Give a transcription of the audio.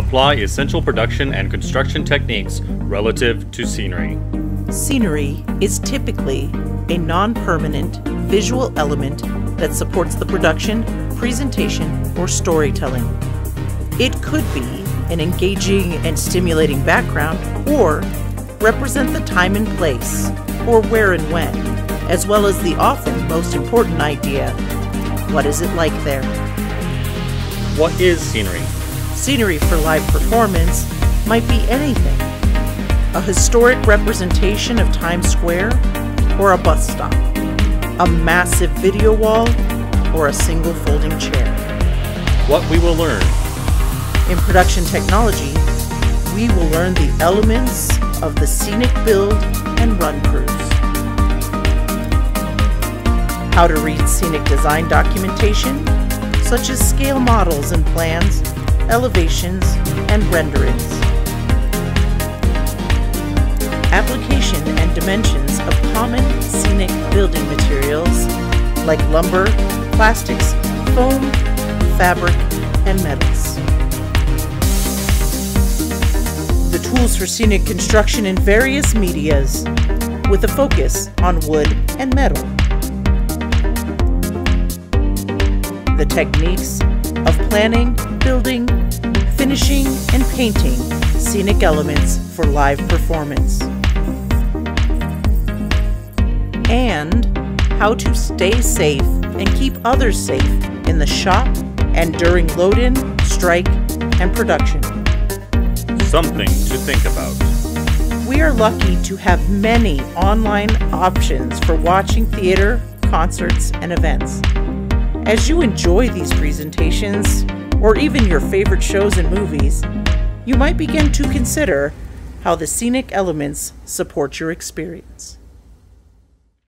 Apply essential production and construction techniques relative to scenery. Scenery is typically a non permanent visual element that supports the production, presentation, or storytelling. It could be an engaging and stimulating background or represent the time and place, or where and when, as well as the often most important idea what is it like there? What is scenery? Scenery for live performance might be anything a historic representation of Times Square or a bus stop, a massive video wall or a single folding chair. What we will learn. In production technology, we will learn the elements of the scenic build and run crews. How to read scenic design documentation, such as scale models and plans, elevations, and renderings. Application and dimensions of common scenic building materials like lumber, plastics, foam, fabric, and metals. The tools for scenic construction in various medias with a focus on wood and metal. The techniques of planning, building, finishing, and painting scenic elements for live performance. And how to stay safe and keep others safe in the shop and during load in, strike, and production. Something to think about. We are lucky to have many online options for watching theater, concerts, and events. As you enjoy these presentations, or even your favorite shows and movies, you might begin to consider how the scenic elements support your experience.